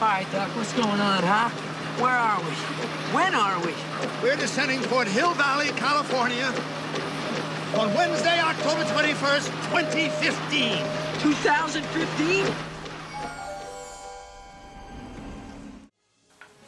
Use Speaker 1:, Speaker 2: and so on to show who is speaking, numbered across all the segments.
Speaker 1: All right, Doc, what's going on, huh? Where are we? When are we?
Speaker 2: We're descending toward Hill Valley, California on Wednesday, October 21st, 2015.
Speaker 1: 2015?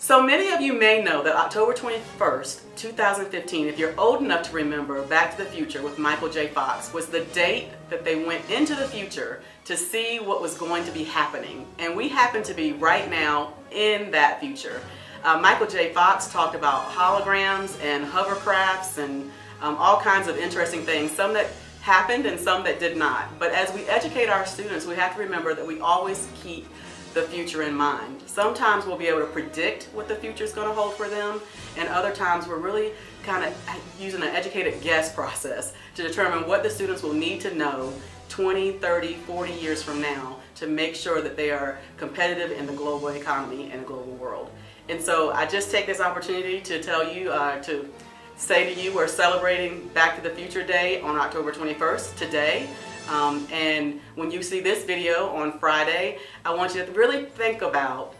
Speaker 3: So many of you may know that October 21st, 2015, if you're old enough to remember Back to the Future with Michael J. Fox, was the date that they went into the future to see what was going to be happening. And we happen to be right now in that future. Uh, Michael J. Fox talked about holograms and hovercrafts and um, all kinds of interesting things, some that happened and some that did not. But as we educate our students, we have to remember that we always keep the future in mind. Sometimes we'll be able to predict what the future is going to hold for them, and other times we're really kind of using an educated guess process to determine what the students will need to know 20, 30, 40 years from now to make sure that they are competitive in the global economy and the global world. And so I just take this opportunity to tell you, uh, to say to you, we're celebrating Back to the Future Day on October 21st today. Um, and when you see this video on Friday, I want you to really think about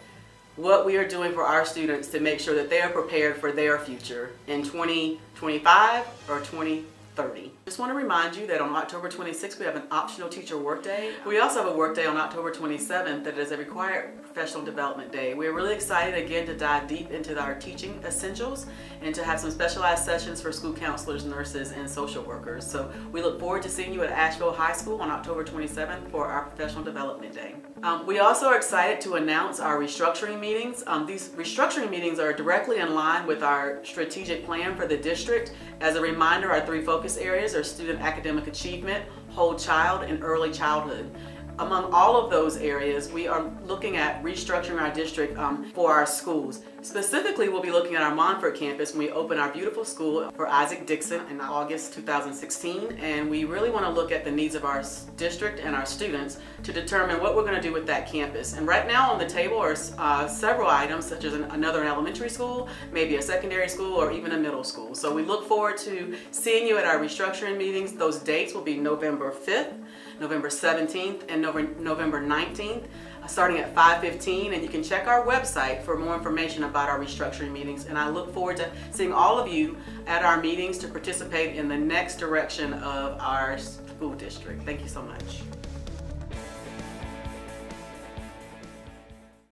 Speaker 3: what we are doing for our students to make sure that they are prepared for their future in 2025 or 2030. Just want to remind you that on October 26th we have an optional teacher workday. We also have a workday on October 27th that is a required professional development day. We're really excited again to dive deep into our teaching essentials and to have some specialized sessions for school counselors, nurses, and social workers. So we look forward to seeing you at Asheville High School on October 27th for our professional development day. Um, we also are excited to announce our restructuring meetings. Um, these restructuring meetings are directly in line with our strategic plan for the district. As a reminder, our three focus areas are student academic achievement, whole child, and early childhood. Among all of those areas, we are looking at restructuring our district um, for our schools. Specifically, we'll be looking at our Montford campus when we open our beautiful school for Isaac Dickson in August 2016. And we really want to look at the needs of our district and our students to determine what we're going to do with that campus. And right now on the table are uh, several items, such as an, another elementary school, maybe a secondary school, or even a middle school. So we look forward to seeing you at our restructuring meetings. Those dates will be November 5th, November 17th, and November 19th, uh, starting at 5.15. And you can check our website for more information about our restructuring meetings. And I look forward to seeing all of you at our meetings to participate in the next direction of our school district. Thank you so much.